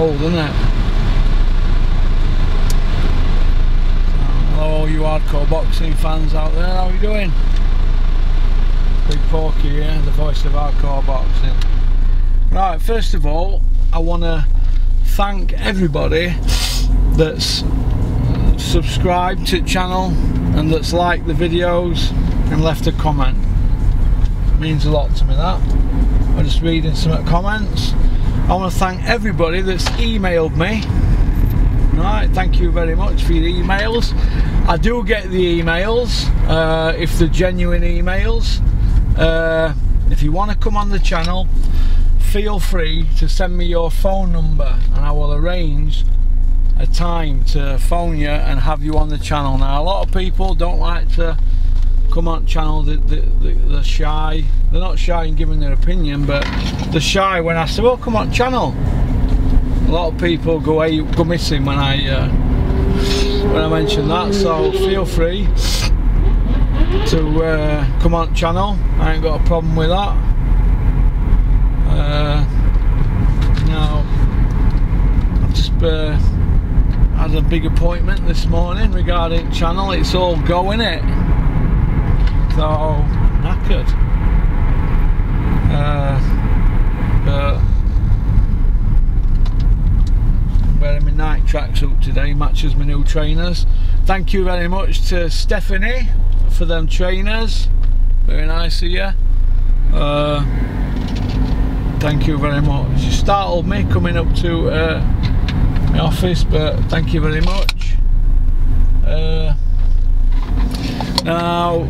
cold, isn't it? hello, all you hardcore boxing fans out there. How are you doing? Big Porky here, the voice of hardcore boxing. Right, first of all, I want to thank everybody that's subscribed to the channel and that's liked the videos and left a comment. It means a lot to me that. I'm just reading some comments. I want to thank everybody that's emailed me. Right, thank you very much for your emails. I do get the emails uh, if they're genuine emails. Uh, if you want to come on the channel, feel free to send me your phone number and I will arrange a time to phone you and have you on the channel. Now, a lot of people don't like to come on channel, the, the, the, the shy. They're not shy in giving their opinion, but they're shy when I say, well, come on channel. A lot of people go away, go missing when I uh, when I mention that. So feel free to uh, come on channel. I ain't got a problem with that. Uh, now, I've just uh, had a big appointment this morning regarding channel. It's all going it. So knackered. Uh, but wearing my night tracksuit today, matches my new trainers. Thank you very much to Stephanie for them trainers. Very nice of you. Uh, thank you very much. You startled me coming up to uh, my office, but thank you very much. Uh, now,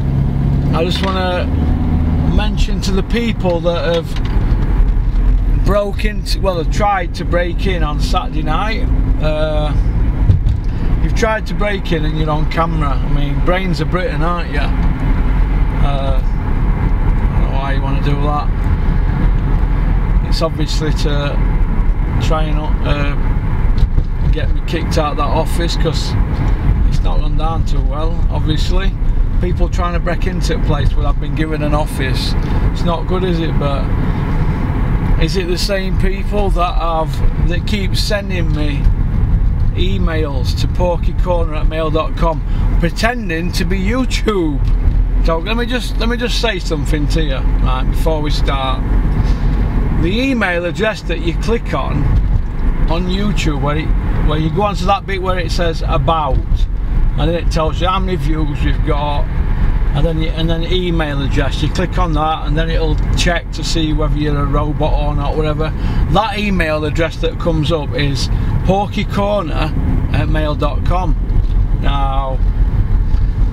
I just want to mention to the people that have broke into, well, have tried to break in on Saturday night. Uh, you've tried to break in and you're on camera. I mean, brains of Britain, aren't you? Uh, I don't know why you want to do that. It's obviously to try and uh, get me kicked out of that office because it's not run down too well, obviously people trying to break into a place where I've been given an office. It's not good, is it? But is it the same people that have that keep sending me emails to porkycorner at mail.com pretending to be YouTube? So let me just let me just say something to you right before we start. The email address that you click on on YouTube where it, where you go onto that bit where it says about and then it tells you how many views you've got. And then you, and then email address you. Click on that and then it'll check to see whether you're a robot or not whatever. That email address that comes up is porkycorner at mail.com now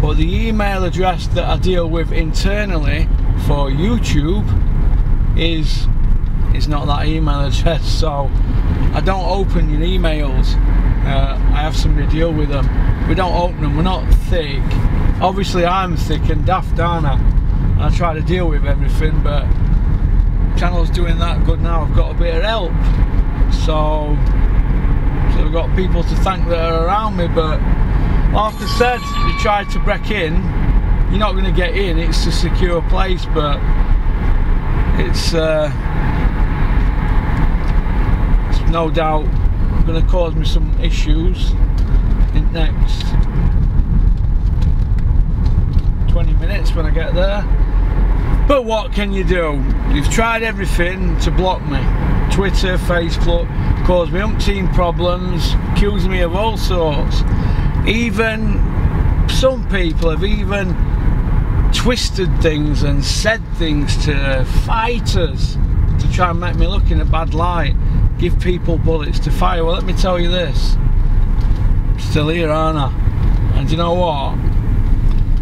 but the email address that I deal with internally for YouTube is is not that email address. So I don't open your emails. Uh, I have somebody deal with them we don't open them, we're not thick. Obviously I'm thick and daft, aren't I? I try to deal with everything, but channel's doing that good now, I've got a bit of help. So, so I've got people to thank that are around me, but like I said, you try to break in, you're not going to get in, it's a secure place, but it's, uh, it's no doubt going to cause me some issues next 20 minutes when I get there. But what can you do? You've tried everything to block me. Twitter, Facebook, caused me umpteen problems, accusing me of all sorts. Even some people have even twisted things and said things to fighters to try and make me look in a bad light. Give people bullets to fire. Well, let me tell you this still here, aren't I? And you know what?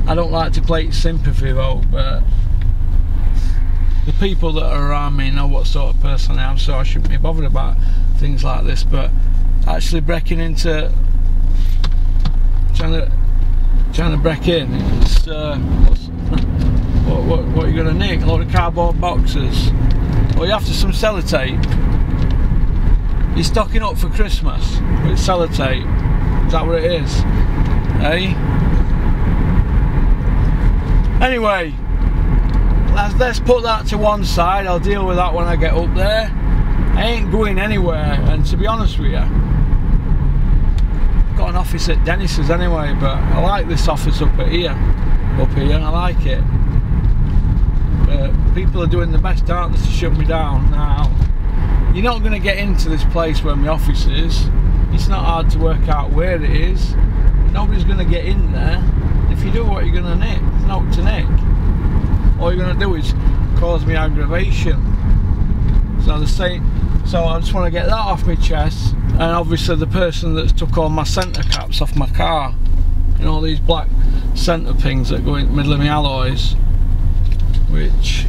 I don't like to play sympathy though, but the people that are around me know what sort of person I am, so I shouldn't be bothered about things like this. But actually breaking into trying to trying to break in, it's uh, what, what, what you going to nick? A lot of cardboard boxes. Well, you have to some sellotape. You're stocking up for Christmas with sellotape. Is that what it is? Hey? Anyway, let's, let's put that to one side. I'll deal with that when I get up there. I ain't going anywhere, and to be honest with you, I've got an office at Dennis's anyway, but I like this office up here, up here, I like it. But people are doing the best, aren't they, to shut me down now. You're not going to get into this place where my office is. It's not hard to work out where it is. Nobody's going to get in there. If you do what you're going to nick, no to nick. All you're going to do is cause me aggravation. So the same. So I just want to get that off my chest. And obviously the person that's took all my centre caps off my car. You know these black centre things that go in the middle of my alloys, which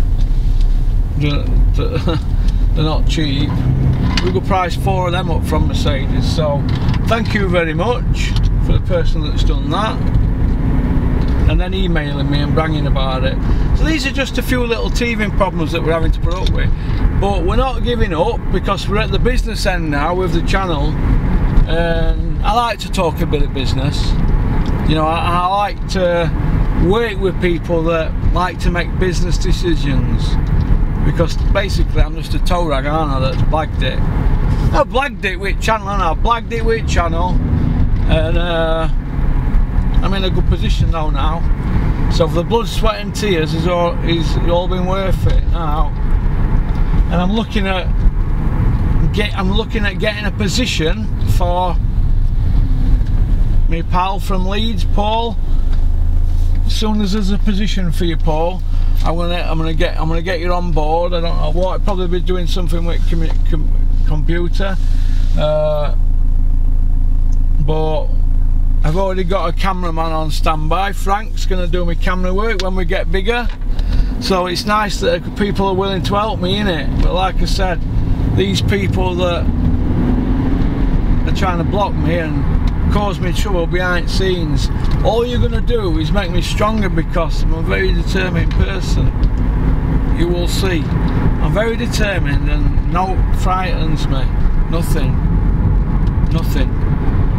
they're not cheap. We could price four of them up from Mercedes. So thank you very much for the person that's done that. And then emailing me and bragging about it. So these are just a few little teething problems that we're having to put up with. But we're not giving up because we're at the business end now with the channel. And I like to talk a bit of business. You know, I, I like to work with people that like to make business decisions because basically I'm just a tow rag, aren't I, that's blagged it. I blagged it with channel and I blagged it with channel and uh, I'm in a good position though now. So the blood, sweat and tears is all, is all been worth it now. And I'm looking at get I'm looking at getting a position for my pal from Leeds, Paul. Soon as there's a position for you, Paul, I'm gonna I'm gonna get I'm gonna get you on board. I don't know what. I'll probably be doing something with com com computer, uh, but I've already got a cameraman on standby. Frank's gonna do my camera work when we get bigger. So it's nice that people are willing to help me in it. But like I said, these people that are trying to block me and cause me trouble behind scenes. All you're going to do is make me stronger because I'm a very determined person. You will see. I'm very determined and no frightens me. Nothing. Nothing.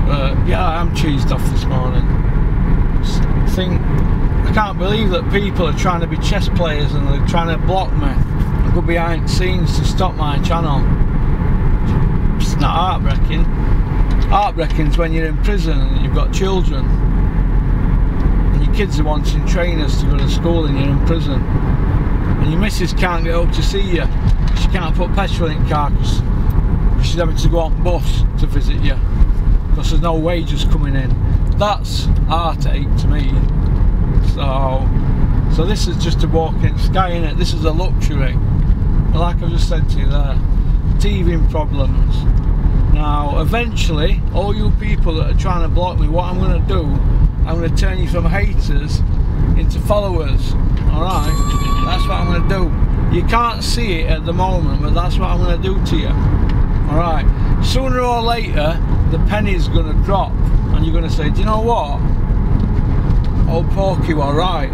Uh, yeah, I'm cheesed off this morning. I think I can't believe that people are trying to be chess players and they're trying to block me and go behind scenes to stop my channel. It's not heartbreaking heartbreaking's when you're in prison and you've got children and your kids are wanting trainers to go to school and you're in prison and your missus can't get up to see you she can't put petrol in the car because she's having to go on bus to visit you because there's no wages coming in. That's heartache to me. So so this is just a walk-in sky in it this is a luxury. Like I just said to you there teething problems eventually, all you people that are trying to block me, what I'm going to do, I'm going to turn you from haters into followers. Alright? That's what I'm going to do. You can't see it at the moment, but that's what I'm going to do to you. Alright? Sooner or later, the penny's going to drop, and you're going to say, do you know what? Old Porky were right.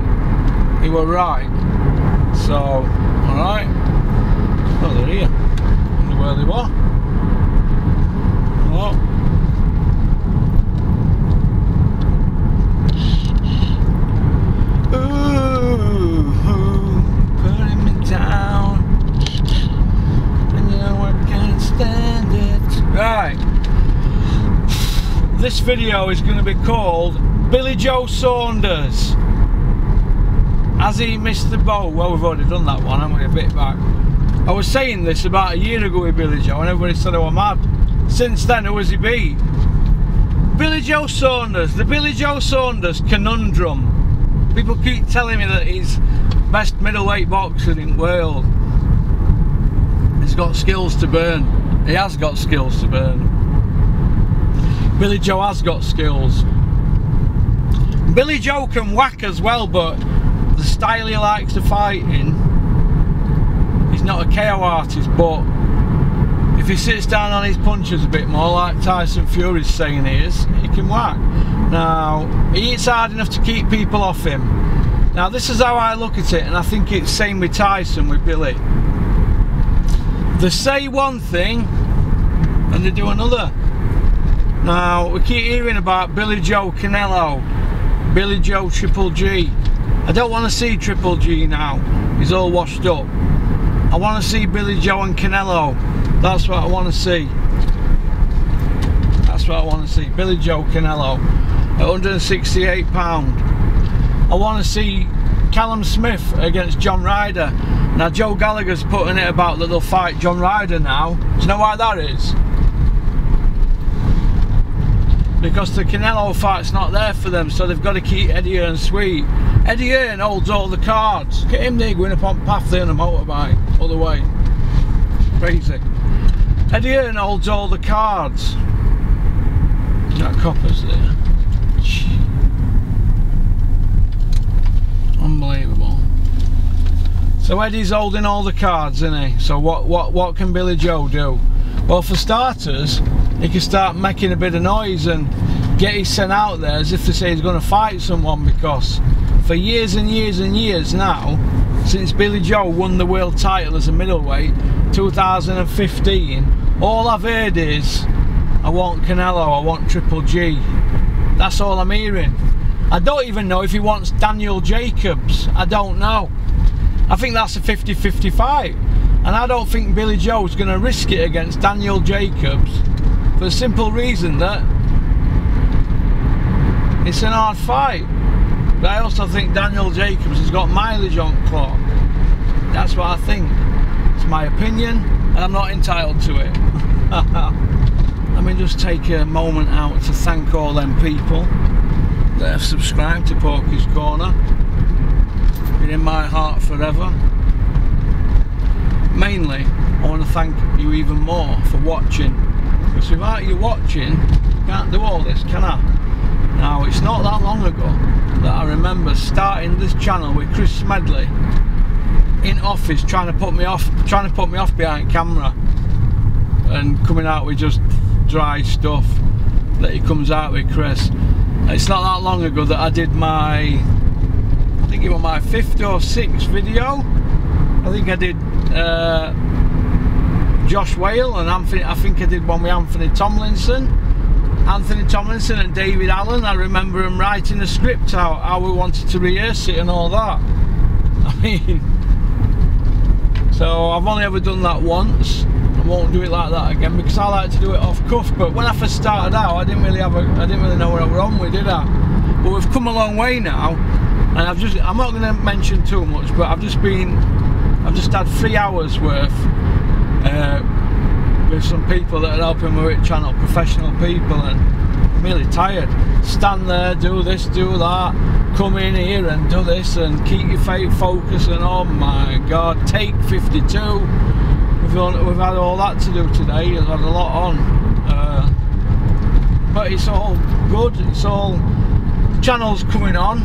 He were right. So, alright? Oh, they're here. Wonder where they were. Ooh, putting me down. And I can't stand it. Right. This video is going to be called Billy Joe Saunders. Has he missed the boat? Well, we've already done that one, haven't we? A bit back. I was saying this about a year ago with Billy Joe, and everybody said oh, I was mad. Since then, who has he beat? Billy Joe Saunders, the Billy Joe Saunders conundrum. People keep telling me that he's best middleweight boxer in the world. He's got skills to burn. He has got skills to burn. Billy Joe has got skills. Billy Joe can whack as well, but the style he likes to fight in, he's not a KO artist, but if he sits down on his punches a bit more, like Tyson Fury's saying he is, he can whack. Now, he hits hard enough to keep people off him. Now, this is how I look at it, and I think it's same with Tyson, with Billy. They say one thing, and they do another. Now, we keep hearing about Billy Joe Canelo, Billy Joe Triple G. I don't want to see Triple G now. He's all washed up. I want to see Billy Joe and Canelo That's what I want to see. That's what I want to see. Billy Joe Canelo 168 pound. I want to see Callum Smith against John Ryder. Now Joe Gallagher's putting it about that they'll fight John Ryder now. Do you know why that is? Because the Canelo fight's not there for them, so they've got to keep Eddie Hearn sweet. Eddie Hearn holds all the cards. Get him there going up on path there on a motorbike, all the way. Crazy. Eddie Hearn holds all the cards. That copper's there. Unbelievable. So Eddie's holding all the cards, isn't he? So what what what can Billy Joe do? Well, for starters, he can start making a bit of noise and get his son out there as if to say he's going to fight someone because for years and years and years now, since Billy Joe won the world title as a middleweight, 2015, all I've heard is, I want Canelo, I want Triple G. That's all I'm hearing. I don't even know if he wants Daniel Jacobs. I don't know. I think that's a 50-50 fight. And I don't think Billy Joe's going to risk it against Daniel Jacobs for the simple reason that it's an hard fight. But I also think Daniel Jacobs has got mileage on clock. That's what I think. It's my opinion. And I'm not entitled to it. Let me just take a moment out to thank all them people that have subscribed to Porky's Corner. Been in my heart forever. Mainly I want to thank you even more for watching. Because without you watching can't do all this can I? Now it's not that long ago that I remember starting this channel with Chris Smedley in office trying to put me off trying to put me off behind camera and coming out with just dry stuff that he comes out with Chris it's not that long ago that I did my I think it was my fifth or sixth video I think I did uh, Josh Whale and Anthony, I think I did one with Anthony Tomlinson. Anthony Tomlinson and David Allen, I remember him writing the script out, how we wanted to rehearse it and all that. I mean, so I've only ever done that once. I won't do it like that again because I like to do it off cuff. But when I first started out, I didn't really have a, I didn't really know what I was on with, did I? But we've come a long way now, and I've just, I'm not going to mention too much, but I've just been I've just had three hours worth uh, with some people that are helping me with channel, professional people, and I'm really tired. Stand there, do this, do that, come in here and do this, and keep your face focused, and oh my god, take 52. We've, we've had all that to do today, we've had a lot on. Uh, but it's all good, it's all channels coming on.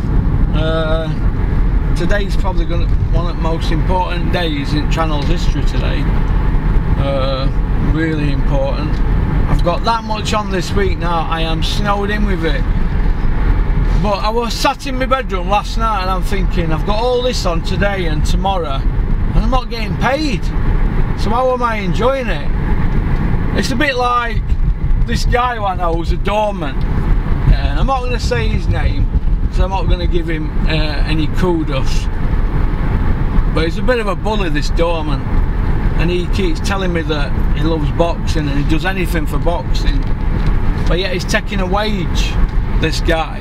Uh, today's probably to one of the most important days in channel's history today uh, really important I've got that much on this week now I am snowed in with it but I was sat in my bedroom last night and I'm thinking I've got all this on today and tomorrow and I'm not getting paid so how am I enjoying it it's a bit like this guy I know who's a doorman and I'm not going to say his name so I'm not going to give him uh, any kudos. But he's a bit of a bully, this doorman. And he keeps telling me that he loves boxing and he does anything for boxing. But yet he's taking a wage, this guy.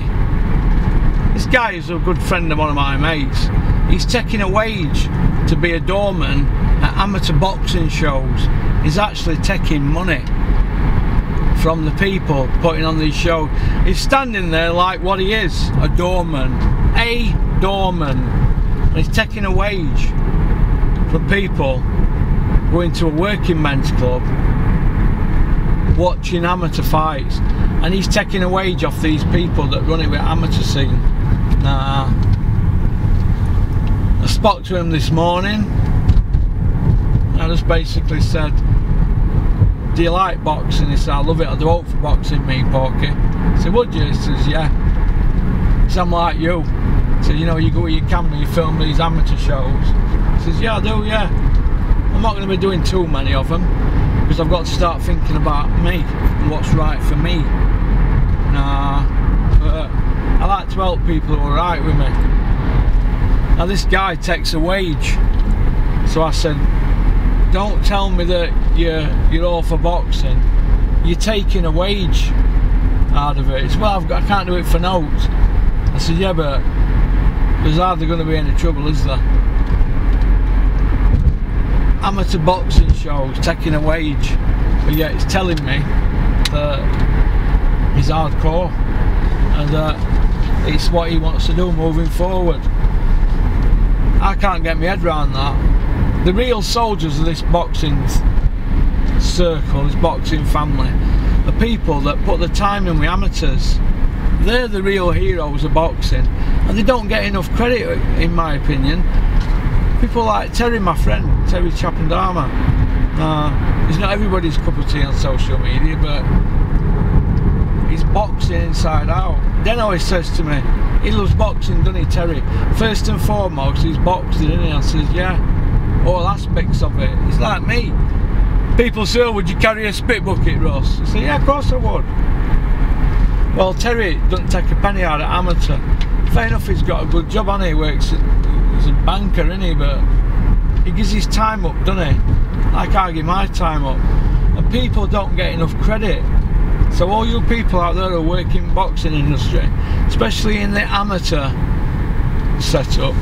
This guy is a good friend of one of my mates. He's taking a wage to be a doorman at amateur boxing shows. He's actually taking money from the people putting on these shows. He's standing there like what he is, a doorman. A doorman. And he's taking a wage from people going to a working men's club watching amateur fights and he's taking a wage off these people that run it with amateur scene. Nah. I spoke to him this morning. I just basically said do you like boxing? He said, I love it, I'd vote for boxing, me, Porky. I said, would you? He says, yeah. He said, I'm like you. He said, you know, you go with your camera, you film these amateur shows. He says, yeah, I do, yeah. I'm not going to be doing too many of them because I've got to start thinking about me and what's right for me. Nah, but I like to help people who are right with me. Now this guy takes a wage, so I said, don't tell me that you're you're all for boxing. You're taking a wage out of it. It's well, got, I can't do it for notes. I said, yeah, but there's hardly going to be any trouble, is there? Amateur boxing show. shows taking a wage, but yet it's telling me that he's hardcore and that it's what he wants to do moving forward. I can't get my head around that. The real soldiers of this boxing circle, this boxing family, the people that put the time in with amateurs. They're the real heroes of boxing, and they don't get enough credit, in my opinion. People like Terry, my friend, Terry Chapandama. Uh, he's not everybody's cup of tea on social media, but he's boxing inside out. Den always says to me, he loves boxing, doesn't he, Terry? First and foremost, he's boxing, isn't he? I says, yeah, all aspects of it. He's like me. People say, oh, would you carry a spit bucket, Ross? I say, yeah, of course I would. Well, Terry doesn't take a penny out of amateur. Fair enough, he's got a good job on. He works, he's a banker, isn't he? But he gives his time up, doesn't he? Like I give my time up. And people don't get enough credit. So all you people out there who work in boxing industry, especially in the amateur setup,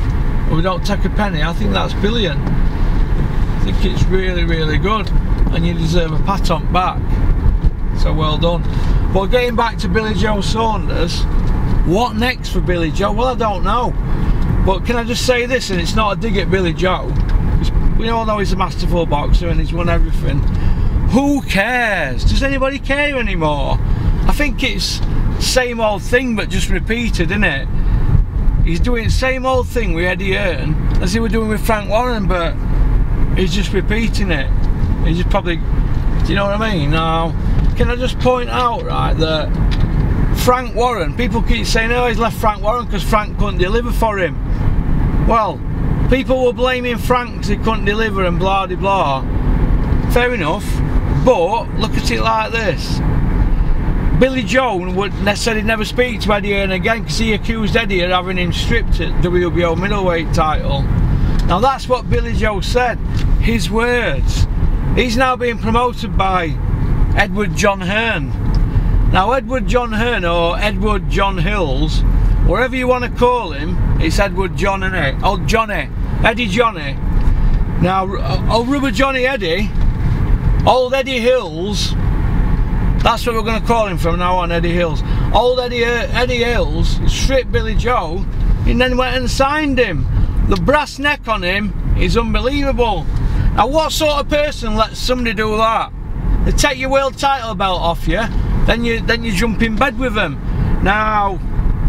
we don't take a penny, I think that's brilliant. I think it's really, really good and you deserve a pat on back. So well done. But getting back to Billy Joe Saunders, what next for Billy Joe? Well, I don't know. But can I just say this, and it's not a dig at Billy Joe. We all know he's a masterful boxer and he's won everything. Who cares? Does anybody care anymore? I think it's same old thing but just repeated, isn't it? He's doing same old thing with Eddie Hearn as he was doing with Frank Warren, but he's just repeating it. He's just probably, do you know what I mean? Now, can I just point out, right, that Frank Warren, people keep saying, oh, he's left Frank Warren because Frank couldn't deliver for him. Well, people were blaming Frank because he couldn't deliver and blah de blah. Fair enough, but look at it like this. Billy Joe would necessarily never speak to Eddie again because he accused Eddie of having him stripped at WBO middleweight title. Now that's what Billy Joe said, his words. He's now being promoted by Edward John Hearn. Now Edward John Hearn or Edward John Hills, whatever you want to call him, it's Edward John and it. Oh Johnny, Eddie Johnny. Now, oh, oh Rubber Johnny Eddie, Old Eddie Hills, that's what we're going to call him from now on, Eddie Hills. Old Eddie, uh, Eddie Hills stripped Billy Joe and then went and signed him. The brass neck on him is unbelievable. Now what sort of person lets somebody do that? They take your world title belt off you, then you then you jump in bed with them. Now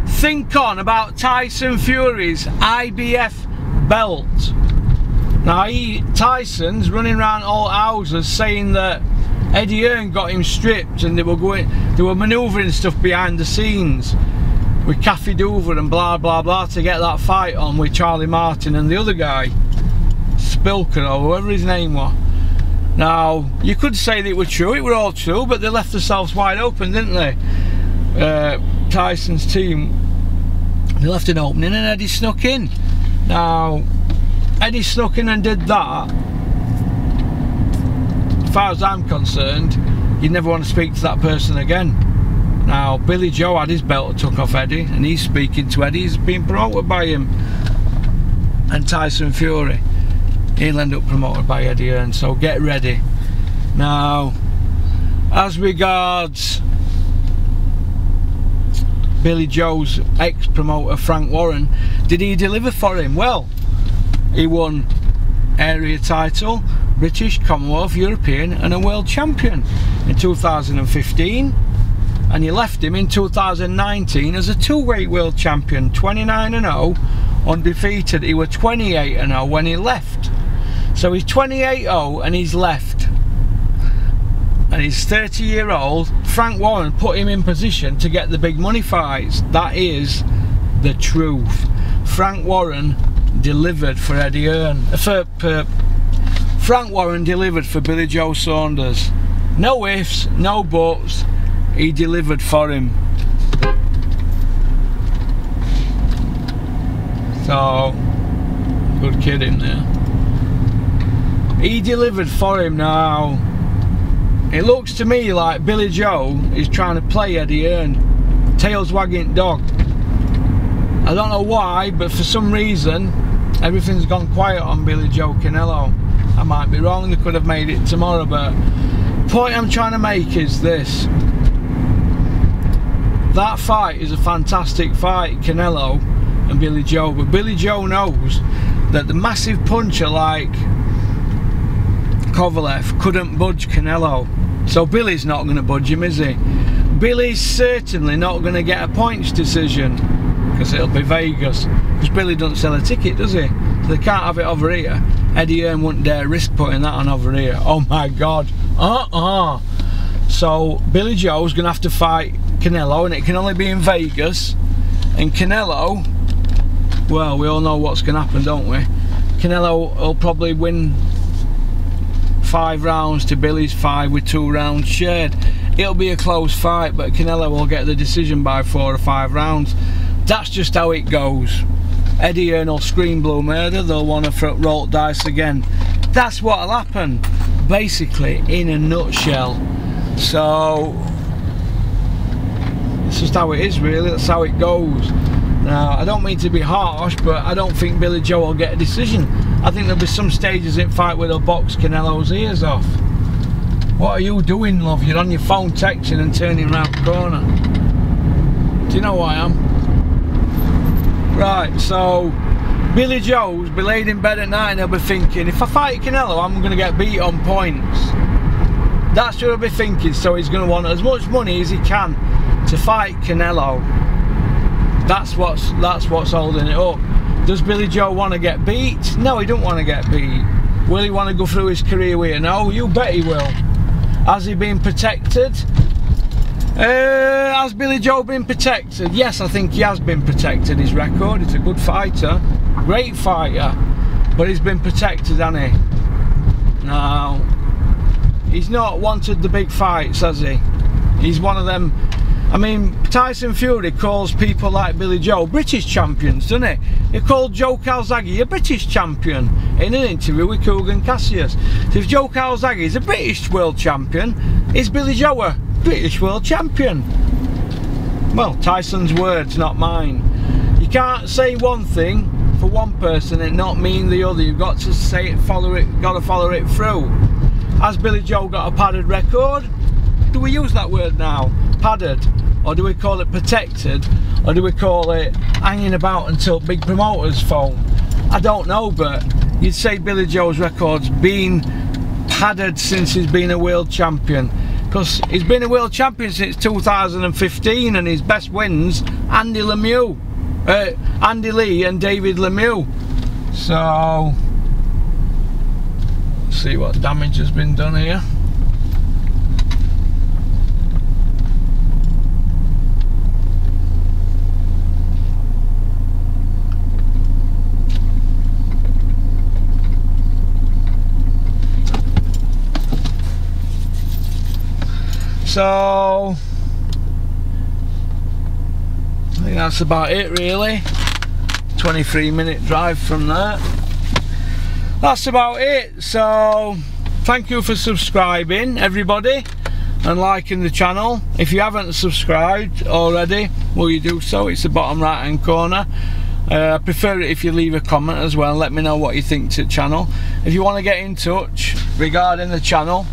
think on about Tyson Fury's IBF belt. Now he Tyson's running around all houses saying that Eddie Hearn got him stripped and they were going they were manoeuvring stuff behind the scenes with Kathy Duva and blah blah blah to get that fight on with Charlie Martin and the other guy. Spilker or whoever his name was. Now, you could say that it was true, it were all true, but they left themselves wide open, didn't they? Uh, Tyson's team, they left an opening and Eddie snuck in. Now, Eddie snuck in and did that. As far as I'm concerned, you'd never want to speak to that person again. Now, Billy Joe had his belt took off Eddie, and he's speaking to Eddie, he's being promoted by him. And Tyson Fury he'll end up promoted by Eddie Hearn so get ready now as regards Billy Joe's ex-promoter Frank Warren did he deliver for him well he won area title British Commonwealth European and a world champion in 2015 and he left him in 2019 as a two-weight world champion 29 and 0 undefeated he was 28 and 0 when he left so he's 28-0 and he's left. And he's 30 year old. Frank Warren put him in position to get the big money fights. That is the truth. Frank Warren delivered for Eddie Hearn. Uh, for, Frank Warren delivered for Billy Joe Saunders. No ifs, no buts. He delivered for him. So, good kid in there. he delivered for him now. It looks to me like Billy Joe is trying to play Eddie Hearn, tails wagging dog. I don't know why, but for some reason, everything's gone quiet on Billy Joe Canelo. I might be wrong, they could have made it tomorrow, but point I'm trying to make is this. That fight is a fantastic fight, Canelo and Billy Joe, but Billy Joe knows that the massive puncher like Kovalev couldn't budge Canelo. So Billy's not going to budge him, is he? Billy's certainly not going to get a points decision because it'll be Vegas. Because Billy doesn't sell a ticket, does he? So they can't have it over here. Eddie Hearn wouldn't dare risk putting that on over here. Oh my God. Uh-uh. So Billy Joe's going to have to fight Canelo and it can only be in Vegas. And Canelo, well, we all know what's going to happen, don't we? Canelo will probably win five rounds to Billy's five with two rounds shared. It'll be a close fight, but Canelo will get the decision by four or five rounds. That's just how it goes. Eddie Hearn will scream blue murder, they'll want to roll dice again. That's what'll happen, basically, in a nutshell. So, it's just how it is really, that's how it goes. Now, I don't mean to be harsh, but I don't think Billy Joe will get a decision. I think there'll be some stages in fight where they'll box Canelo's ears off. What are you doing, love? You're on your phone texting and turning around the corner. Do you know who I am? Right, so Billy Joe's be laid in bed at night and he'll be thinking, if I fight Canelo, I'm going to get beat on points. That's what he'll be thinking, so he's going to want as much money as he can to fight Canelo. That's what's that's what's holding it up. Does Billy Joe want to get beat? No, he don't want to get beat. Will he want to go through his career with it? No, oh, you bet he will. Has he been protected? Uh, has Billy Joe been protected? Yes, I think he has been protected. His record, he's a good fighter, great fighter, but he's been protected, hasn't he? No, he's not wanted the big fights, has he? He's one of them I mean, Tyson Fury calls people like Billy Joe British champions, doesn't he? He called Joe Calzaghe a British champion in an interview with Kugan Cassius. So if Joe Calzaghe is a British world champion, is Billy Joe a British world champion? Well, Tyson's words, not mine. You can't say one thing for one person and not mean the other. You've got to say it, follow it, got to follow it through. Has Billy Joe got a padded record? Do we use that word now? Padded? Or do we call it protected? Or do we call it hanging about until big promoters phone? I don't know, but you'd say Billy Joe's record's been padded since he's been a world champion. Because he's been a world champion since 2015 and his best wins, Andy Lemieux. Uh, Andy Lee and David Lemieux. So, see what damage has been done here. So I think that's about it really. 23 minute drive from there. That's about it. So thank you for subscribing everybody and liking the channel. If you haven't subscribed already, will you do so? It's the bottom right hand corner. Uh, I prefer it if you leave a comment as well let me know what you think to the channel. If you want to get in touch regarding the channel,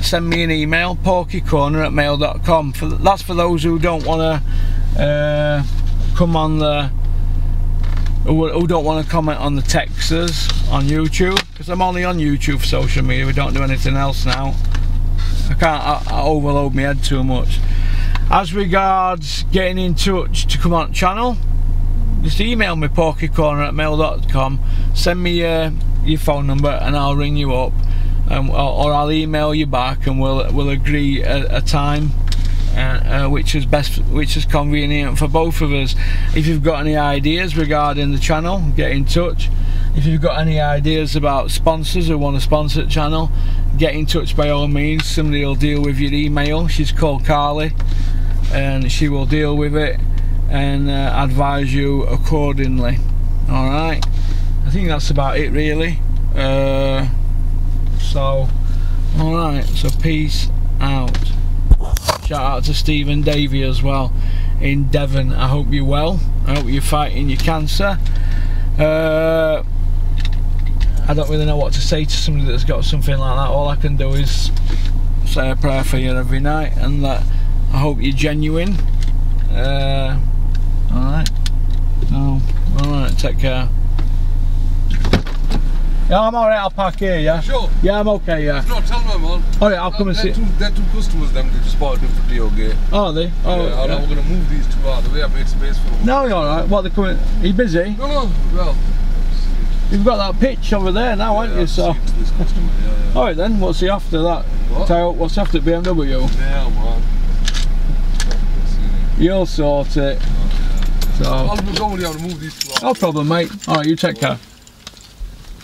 send me an email porkycorner at mail.com for that's for those who don't want to uh, come on the who, who don't want to comment on the texters on YouTube. Because I'm only on YouTube social media we don't do anything else now. I can't I, I overload my head too much. As regards getting in touch to come on channel just email me porkycorner at mail.com send me uh, your phone number and I'll ring you up um, or, or, I'll email you back and we'll we'll agree a, a time uh, uh, which is best which is convenient for both of us. If you've got any ideas regarding the channel get in touch. If you've got any ideas about sponsors who want to sponsor the channel get in touch by all means. Somebody will deal with your email. She's called Carly and she will deal with it and uh, advise you accordingly. Alright I think that's about it really. Uh, So, alright, so peace out. Shout out to Stephen Davey as well in Devon. I hope you're well. I hope you're fighting your cancer. Uh, I don't really know what to say to somebody that's got something like that. All I can do is say a prayer for you every night and that I hope you're genuine. Uh, alright. Oh, alright, take care. Yeah, I'm alright, I'll park here, yeah? Sure. Yeah, I'm okay, yeah. No, tell me, man. Alright, I'll come and they're see. Two, they're two customers, them, they just bought a different deal, okay? Oh, are they? Oh, yeah, yeah. we're gonna move these two out of the way, I made space for them. No, you're alright. What, they're coming? Are you busy? No, no, well. You've got that pitch over there now, haven't yeah, you? So. I've seen to this customer, yeah, yeah. Alright then, what's he after that? What? Tell what's after BMW? Yeah, man. You'll sort it. Oh, so, I'll be going, yeah, to move these two out. no problem, mate. Alright, you take care.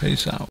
Peace out.